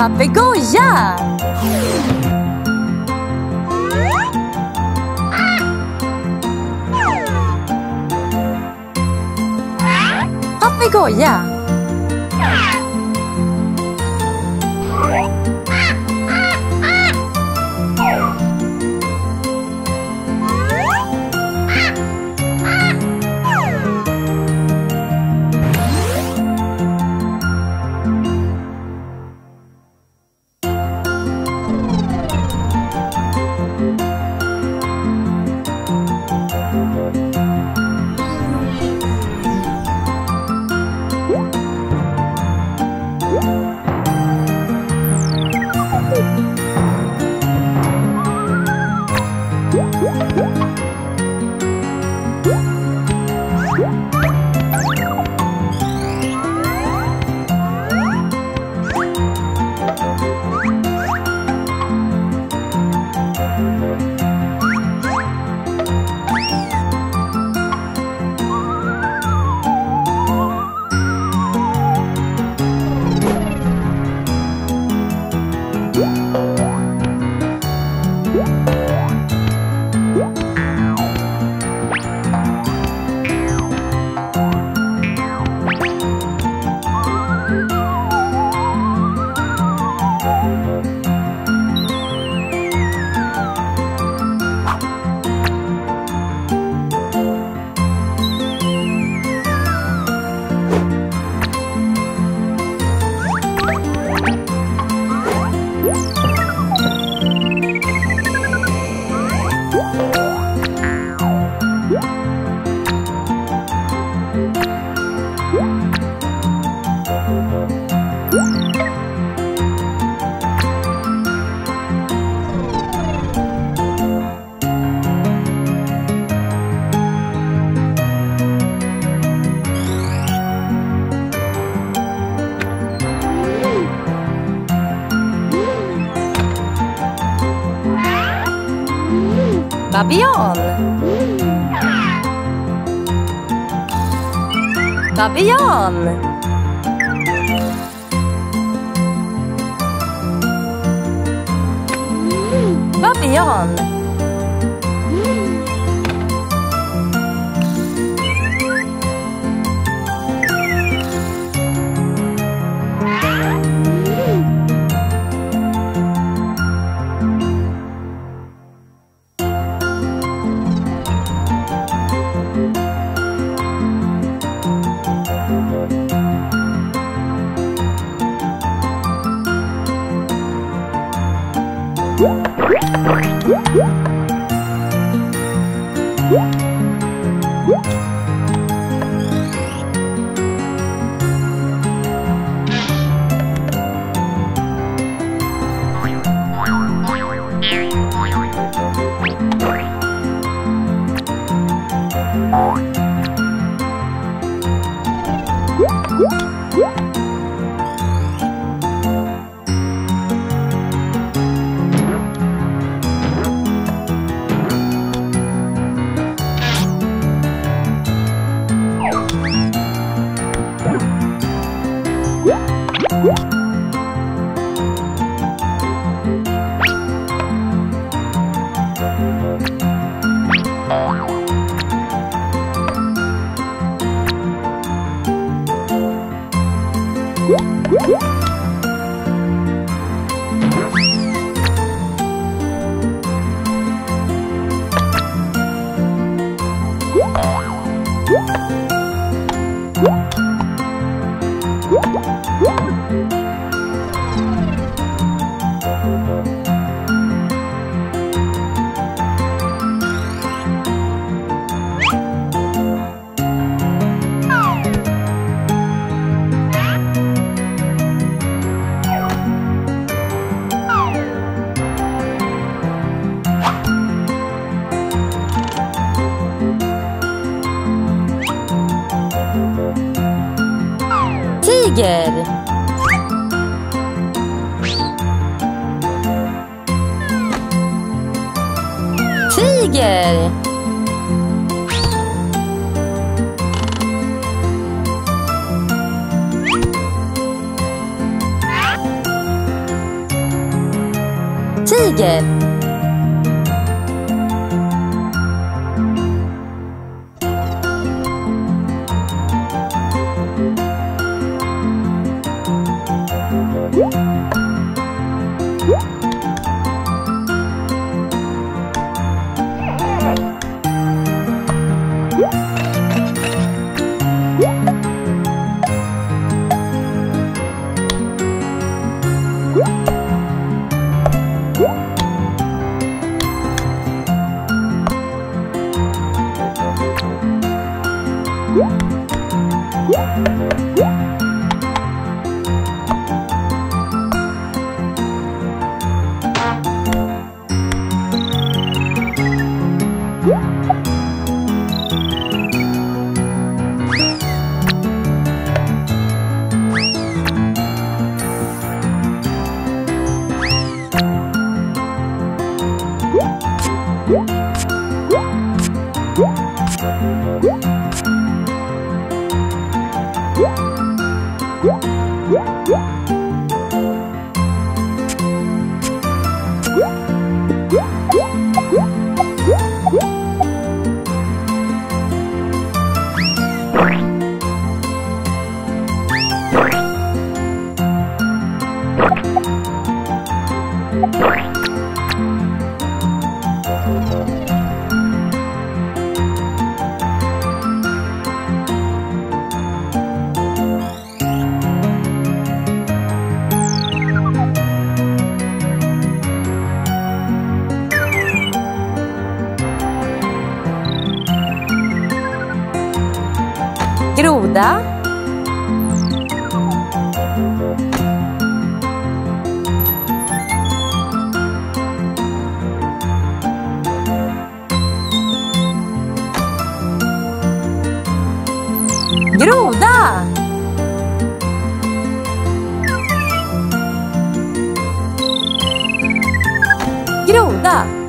Papegoja! Papegoja! Babian. Babian. Babian. Woo! Tiger. Tiger. Woo! Groda. Groda! Groda!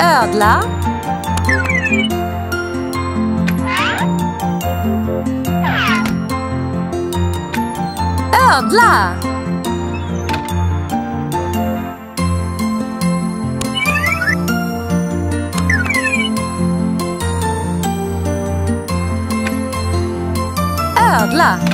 Ödla. Ödla. Ödla.